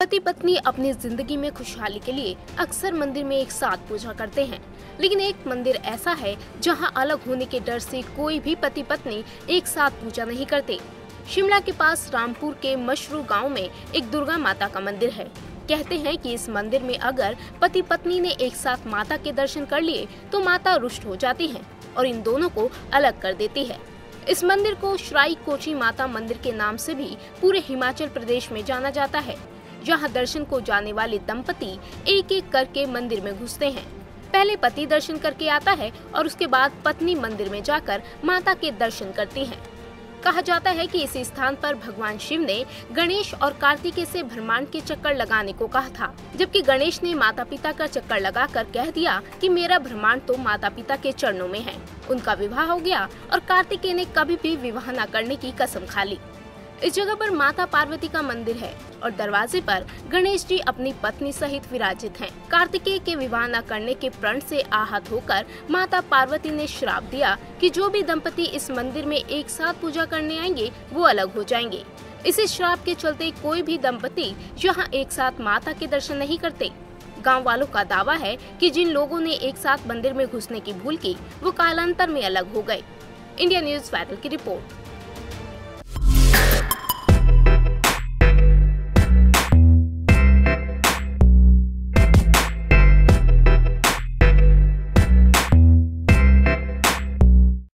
पति पत्नी अपनी ज़िंदगी में खुशहाली के लिए अक्सर मंदिर में एक साथ पूजा करते हैं। लेकिन एक मंदिर ऐसा है जहाँ अलग होने के डर से कोई भी पति पत्नी एक साथ पूजा नहीं करते। शिमला के पास रामपुर के मशरू गाँव में एक दुर्गा माता का मंदिर है। कहते हैं कि इस मंदिर में अगर पति पत्नी ने एक साथ माता के दर्शन कर लिए तो माता रुष्ट हो जाती है और इन दोनों को अलग कर देती है। इस मंदिर को श्राई कोची माता मंदिर के नाम से भी पूरे हिमाचल प्रदेश में जाना जाता है। जहाँ दर्शन को जाने वाले दंपति एक एक करके मंदिर में घुसते हैं। पहले पति दर्शन करके आता है और उसके बाद पत्नी मंदिर में जाकर माता के दर्शन करती है। कहा जाता है कि इस स्थान पर भगवान शिव ने गणेश और कार्तिकेय से ब्रह्मांड के चक्कर लगाने को कहा था, जबकि गणेश ने माता पिता का चक्कर लगाकर कह दिया कि मेरा ब्रह्मांड तो माता पिता के चरणों में है। उनका विवाह हो गया और कार्तिकेय ने कभी भी विवाह न करने की कसम खा ली। इस जगह पर माता पार्वती का मंदिर है और दरवाजे पर गणेश जी अपनी पत्नी सहित विराजित हैं। कार्तिकेय के विवाह न करने के प्रण से आहत होकर माता पार्वती ने श्राप दिया कि जो भी दंपति इस मंदिर में एक साथ पूजा करने आएँगे, वो अलग हो जाएँगे। इसी श्राप के चलते कोई भी दंपति यहाँ एक साथ माता के दर्शन नहीं करते। गाँव वालों का दावा है कि जिन लोगों ने एक साथ मंदिर में घुसने की भूल की, वो कालांतर में अलग हो गए। इंडिया न्यूज़ वायरल की रिपोर्ट।